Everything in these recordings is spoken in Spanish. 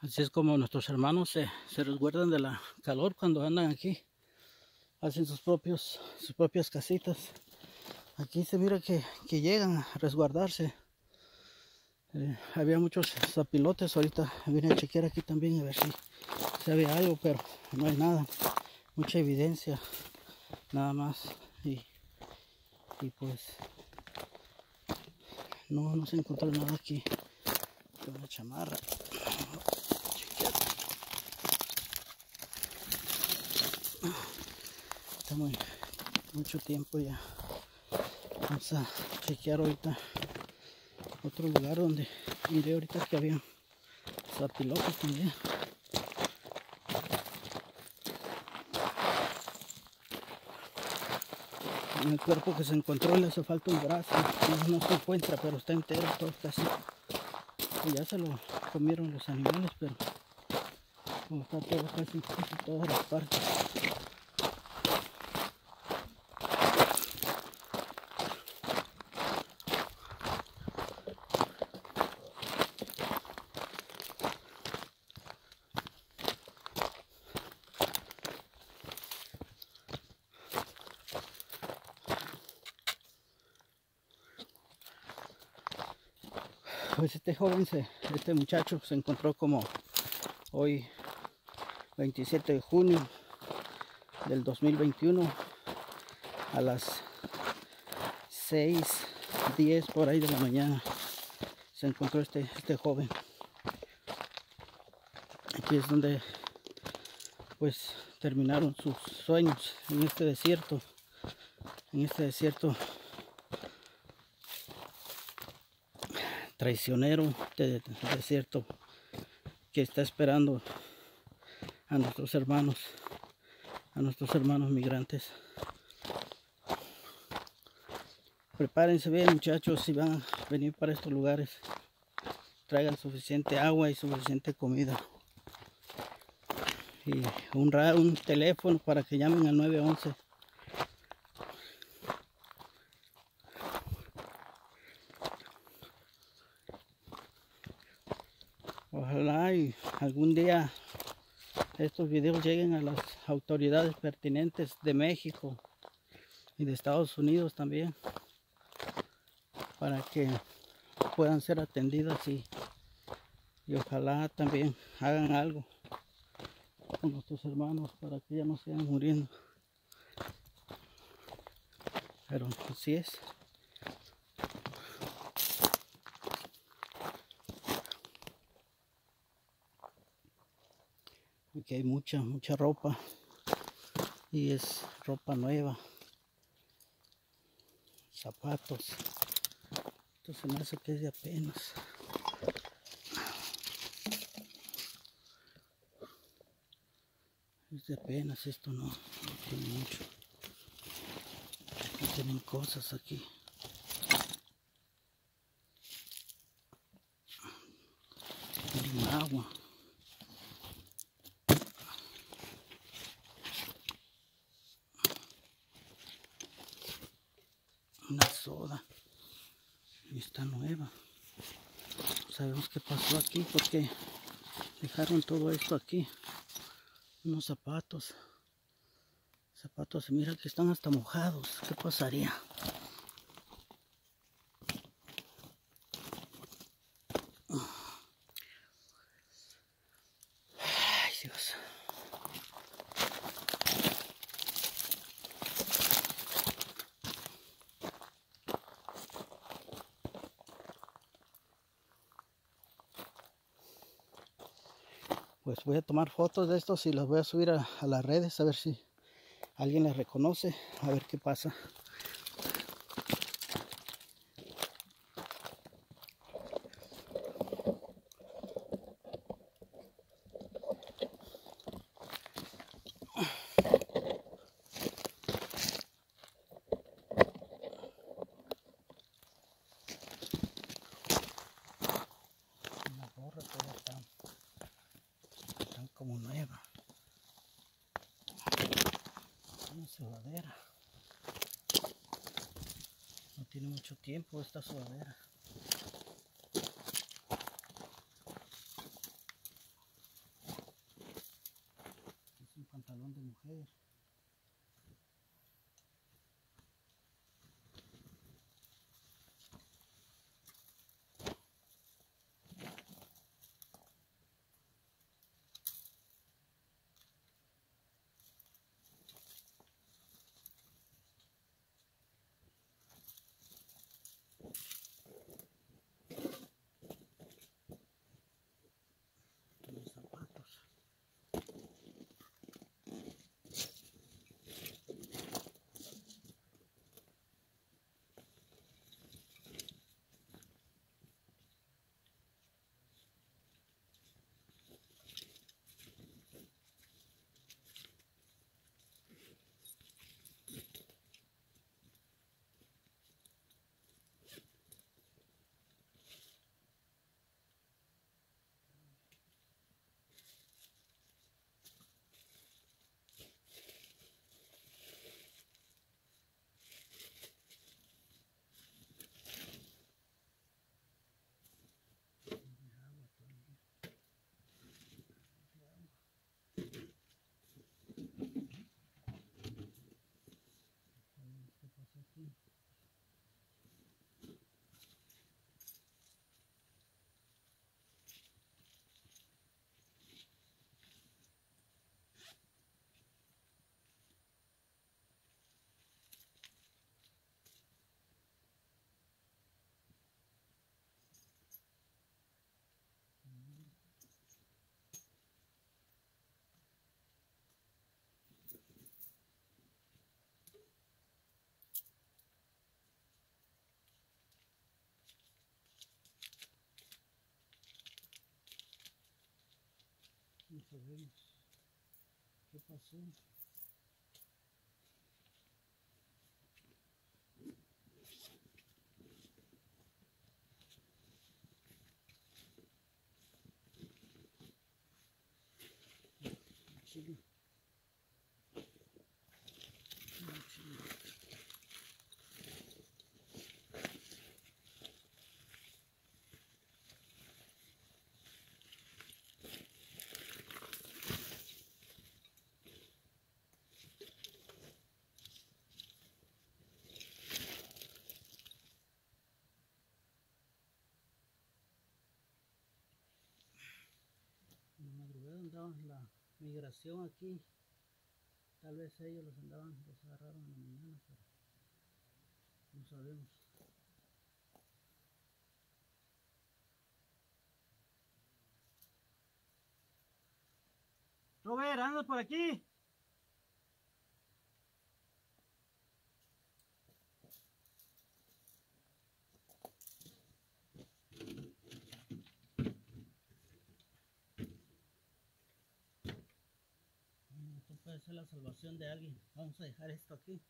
Así es como nuestros hermanos se, resguardan de la calor cuando andan aquí. Hacen sus propios, sus propias casitas. Aquí se mira que, que llegan a resguardarse. Eh, había muchos zapilotes, ahorita vine a chequear aquí también a ver si se ve algo, pero no hay nada, mucha evidencia, nada más. Y, y pues no, no se encontró nada aquí. Una chamarra. Chequear. Está mucho tiempo ya. Vamos a chequear ahorita otro lugar donde miré ahorita que había zapilotes también. En el cuerpo que se encontró le hace falta un brazo, no, no se encuentra, pero está entero, todo está así. Y ya se lo comieron los animales, pero como está todo casi, casi todas las partes. Pues este joven, se, este muchacho se encontró como hoy 27 de junio del 2021 a las 6, 10 por ahí de la mañana se encontró este, este joven. Aquí es donde pues terminaron sus sueños en este desierto en este desierto traicionero de, desierto que está esperando a nuestros hermanos, a nuestros hermanos migrantes. Prepárense bien muchachos si van a venir para estos lugares. Traigan suficiente agua y suficiente comida. Y un, un teléfono para que llamen al 911. Algún día estos videos lleguen a las autoridades pertinentes de México y de Estados Unidos también para que puedan ser atendidas y, y ojalá también hagan algo con nuestros hermanos para que ya no sigan muriendo. Pero así es Aquí hay mucha, mucha ropa. Y es ropa nueva. Zapatos. Esto se me hace que es de apenas. Es de apenas, esto no, no tiene mucho. No tienen cosas aquí. Tienen agua. Una soda. Y está nueva. Sabemos qué pasó aquí porque dejaron todo esto aquí. Unos zapatos. Zapatos mira que están hasta mojados. Qué pasaría Ay, Dios. Pues voy a tomar fotos de estos y las voy a subir a, a, las redes a ver si alguien las reconoce a ver qué pasa una gorra toda está están como nueva una sudadera no tiene mucho tiempo esta sudadera No sabemos qué pasó. Chile. Chile. En la madrugada andaban la migración aquí. Tal vez ellos los andaban, los agarraron en la mañana, pero no sabemos. Robert, ¿andas por aquí? Puede ser la salvación de alguien. Vamos a dejar esto aquí.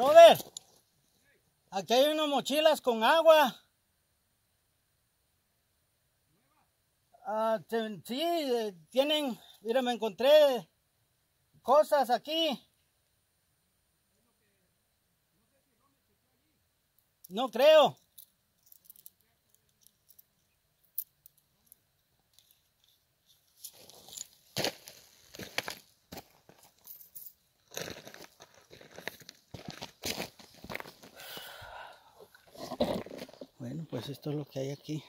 Robert, aquí hay unas mochilas con agua. Ah, sí, eh, tienen, mira, me encontré cosas aquí. No creo. Bueno, pues esto es lo que hay aquí.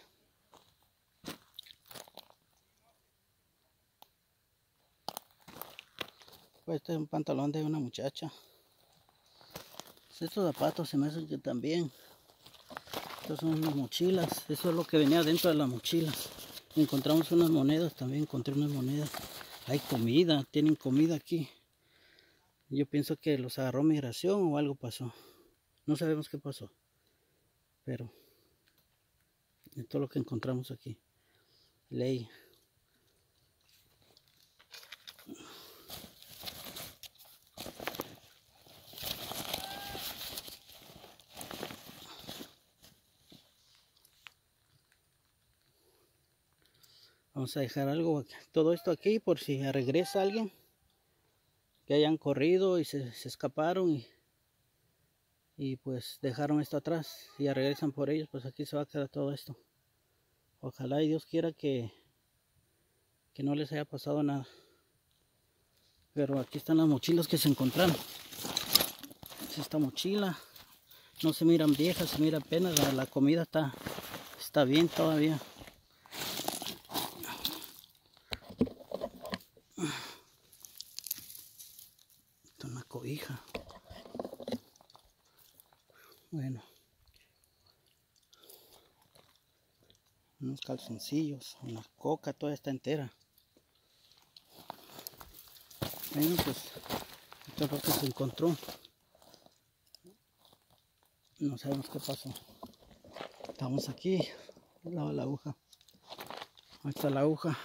Pues este es un pantalón de una muchacha. Estos zapatos se me hacen que también. Estas son unas mochilas. Eso es lo que venía dentro de las mochilas. Encontramos unas monedas también. Encontré unas monedas. Hay comida. Tienen comida aquí. Yo pienso que los agarró migración o algo pasó. No sabemos qué pasó. Pero esto es lo que encontramos aquí. Ley. Vamos a dejar algo, todo esto aquí por si regresa alguien que hayan corrido y se, se escaparon y, y pues dejaron esto atrás y ya regresan por ellos, pues aquí se va a quedar todo esto. Ojalá y Dios quiera que, que no les haya pasado nada. Pero aquí están las mochilas que se encontraron. Esta mochila no se miran viejas, se mira apenas, la, la comida está, está bien todavía. Es una cobija. Bueno. Unos calzoncillos, una coca, toda está entera. Bueno, pues es lo que se encontró. No sabemos qué pasó. Estamos aquí, de la aguja. Ahí está la aguja.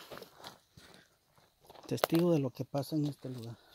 Testigo de lo que pasa en este lugar.